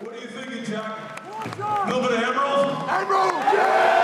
What are you thinking, Jack? A little bit of Emerald? Emerald, yeah!